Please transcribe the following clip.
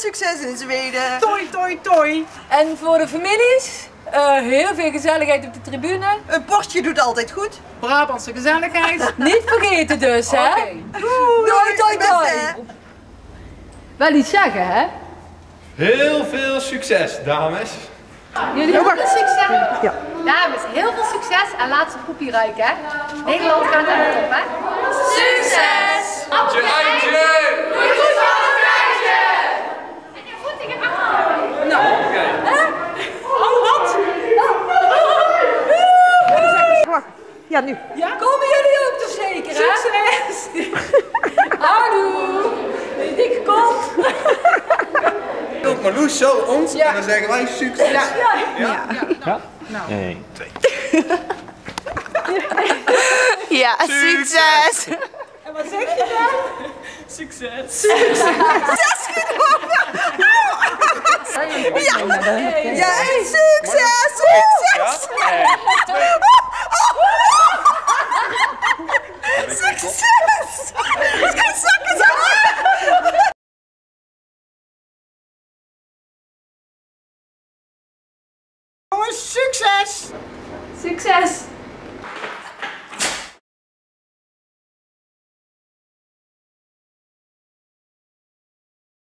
succes in Zweden. Toi, toi, toi. En voor de families, eh, heel veel gezelligheid op de tribune. Een postje doet altijd goed. Brabantse gezelligheid. Niet vergeten dus, hè? Oké. Doei, doei. Wel iets zeggen, hè? Heel veel succes, dames. Jullie hebben veel succes. Ja. Dames, heel veel succes en laat ze poepie ruiken, hè? Nederland gaat aan de top, hè? Ja, nu. Komen jullie ook toch zeker, hè? Succes! Houdoe! Een dikke kont! Doe Marloes zo ons en dan zeggen wij succes. Ja. Eén, twee. Ja, succes. En wat zeg je dan? Succes! Ja, en succes, succes. Jongens, succes! Succes!